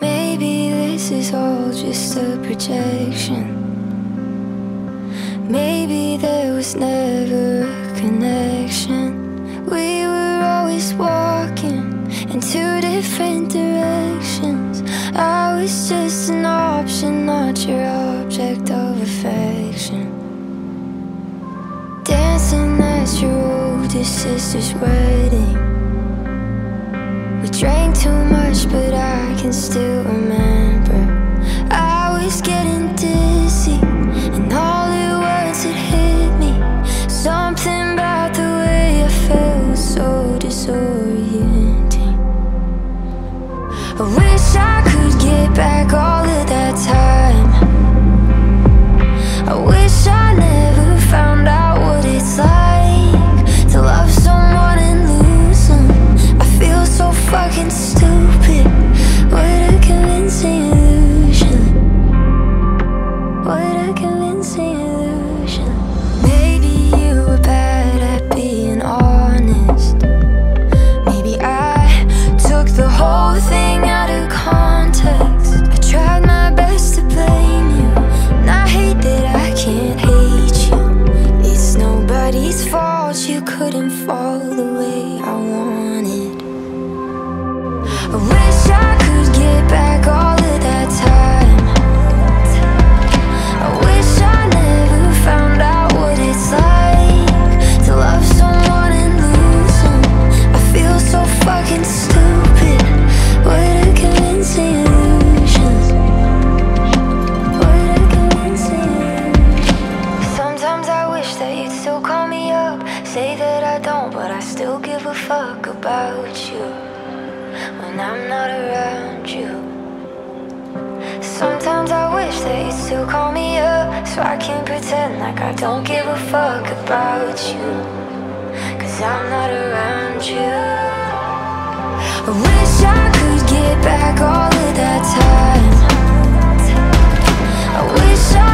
Maybe this is all just a projection. Maybe there was never a connection. We were always walking in two different directions. I was just an option, not your object of affection. Dancing at your oldest sister's wedding. We drank too much, but I can still remember. I was getting you couldn't fall I don't, but I still give a fuck about you when I'm not around you. Sometimes I wish that you'd still call me up so I can pretend like I don't give a fuck about you. Cause I'm not around you. I wish I could get back all of that time. I wish I